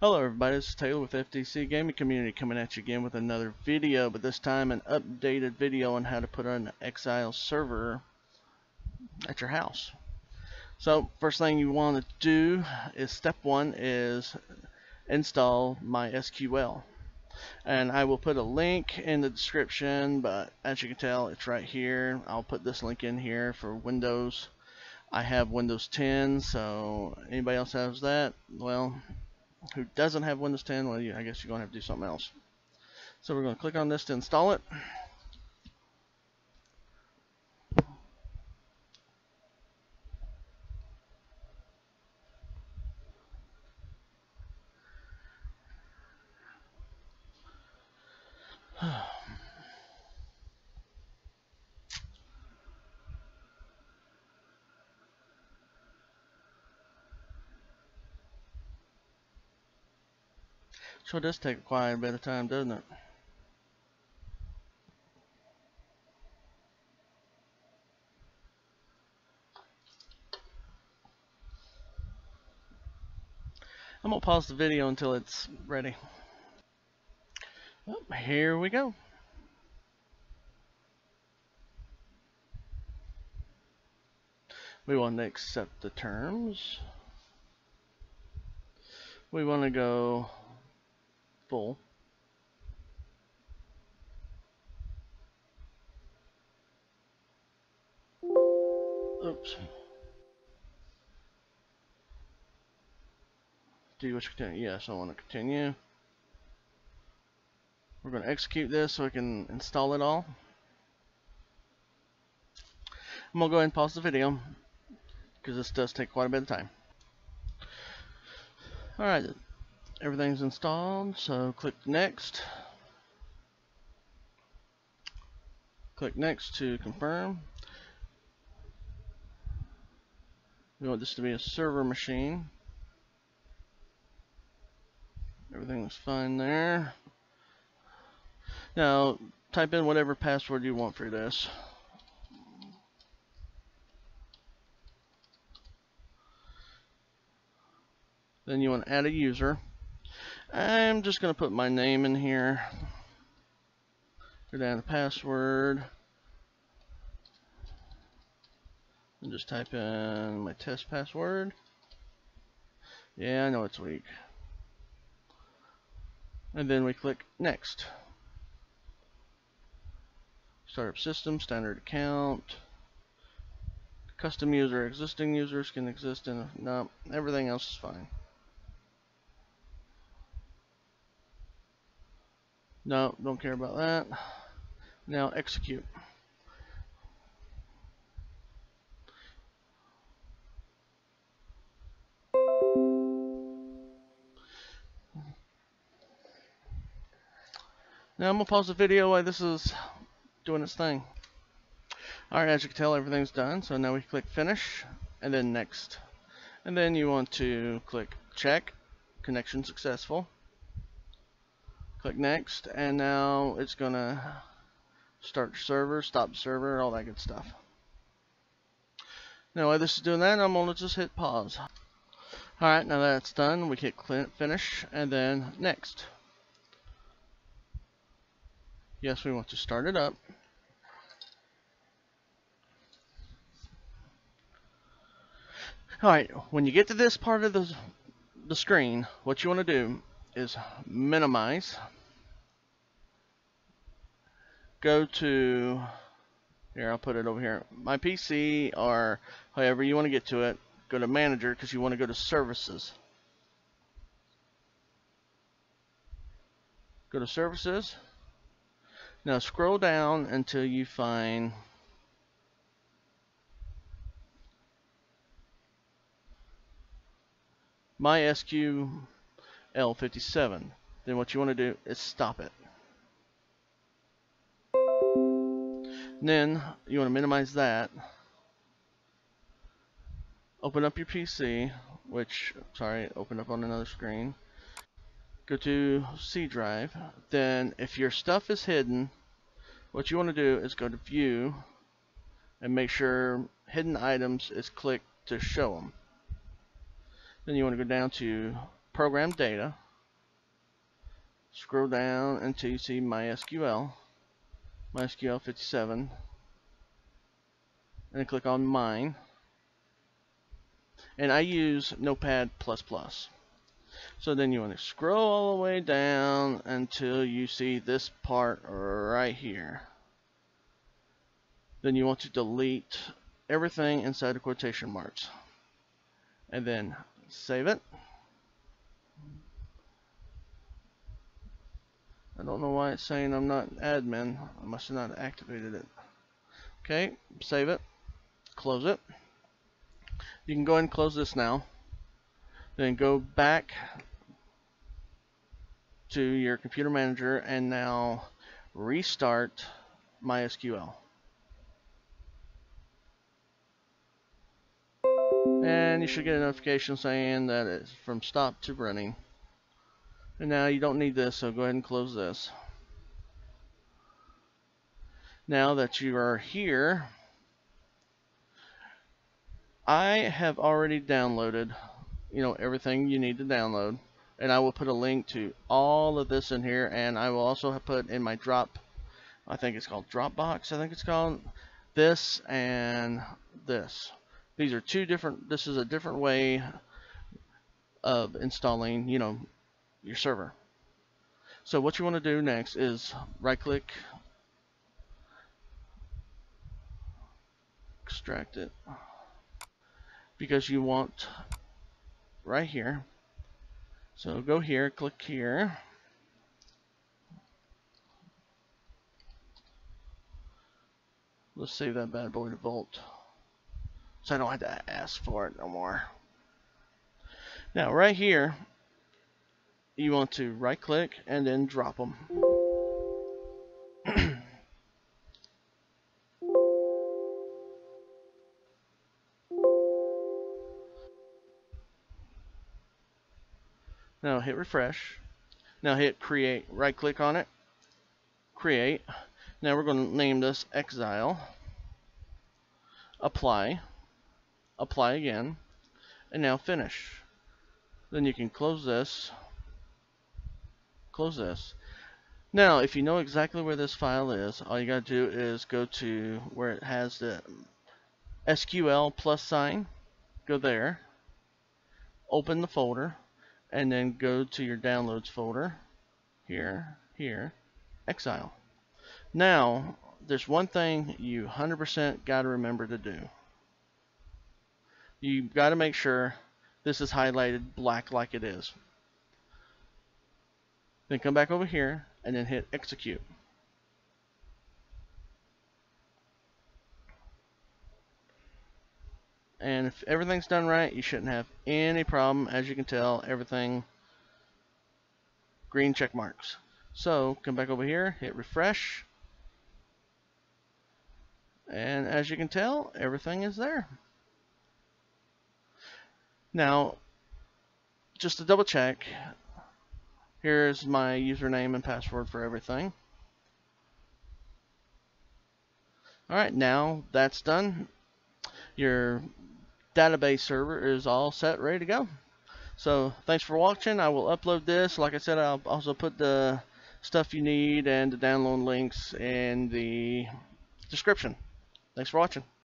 Hello everybody, this is Taylor with FTC Gaming Community coming at you again with another video, but this time an updated video on how to put an Exile server at your house. So first thing you want to do is step one is install MySQL. And I will put a link in the description, but as you can tell it's right here. I'll put this link in here for Windows. I have Windows 10, so anybody else has that? Well, who doesn't have Windows 10, well, I guess you're going to have to do something else. So we're going to click on this to install it. Sure does take quite a bit of time, doesn't it? I'm going to pause the video until it's ready. Well, here we go. We want to accept the terms. We want to go Oops. Do you wish to continue? Yes, I want to continue. We're going to execute this so we can install it all. I'm going to go ahead and pause the video because this does take quite a bit of time. Alright, everything's installed so click next. Click next to confirm. We want this to be a server machine. Everything looks fine there. Now type in whatever password you want for this. Then you want to add a user I'm just going to put my name in here. Go down to password. And just type in my test password. Yeah, I know it's weak. And then we click next. Startup system, standard account. Custom user, existing users can exist in, no, everything else is fine. No, don't care about that. Now execute. Now I'm to pause the video while this is doing its thing. Alright, as you can tell, everything's done. So now we click finish and then next. And then you want to click check, connection successful click next and now it's gonna start server stop server all that good stuff. Now while this is doing that I'm gonna just hit pause. Alright now that's done we hit finish and then next. Yes we want to start it up. Alright, when you get to this part of the, the screen, what you want to do is minimize. Go to, here I'll put it over here, my PC or however you want to get to it. Go to manager because you want to go to services. Go to services. Now scroll down until you find MySQL L57 then what you want to do is stop it. Then you want to minimize that. Open up your PC which sorry open up on another screen. Go to C drive. Then if your stuff is hidden what you want to do is go to view and make sure hidden items is clicked to show them then you want to go down to program data scroll down until you see MySQL, MySQL 57, and click on Mine. And I use Notepad++. So then you want to scroll all the way down until you see this part right here. Then you want to delete everything inside the quotation marks. And then save it. I don't know why it's saying I'm not admin. I must have not activated it. Okay, save it. Close it. You can go and close this now. Then go back to your computer manager and now restart MySQL. And you should get a notification saying that it's from stop to running. And now you don't need this, so go ahead and close this. Now that you are here, I have already downloaded, you know, everything you need to download. And I will put a link to all of this in here, and I will also put in my drop, I think it's called Dropbox, I think it's called, this and this. These are two different, this is a different way of installing, you know, your server. So what you want to do next is right click, extract it, because you want right here. So go here, click here. Let's save that bad boy to Vault. So I don't have to ask for it no more. Now right here, you want to right click and then drop them. now hit refresh. Now hit create. Right click on it. Create. Now we're going to name this Exile. Apply. Apply again. And now finish. Then you can close this close this. Now, if you know exactly where this file is, all you got to do is go to where it has the SQL plus sign, go there, open the folder, and then go to your downloads folder, here, here, Exile. Now, there's one thing you 100% got to remember to do. You got to make sure this is highlighted black like it is. Then come back over here and then hit execute. And if everything's done right, you shouldn't have any problem. As you can tell, everything green check marks. So come back over here, hit refresh. And as you can tell, everything is there. Now, just to double check, Here's my username and password for everything. Alright, now that's done. Your database server is all set, ready to go. So, thanks for watching. I will upload this. Like I said, I'll also put the stuff you need and the download links in the description. Thanks for watching.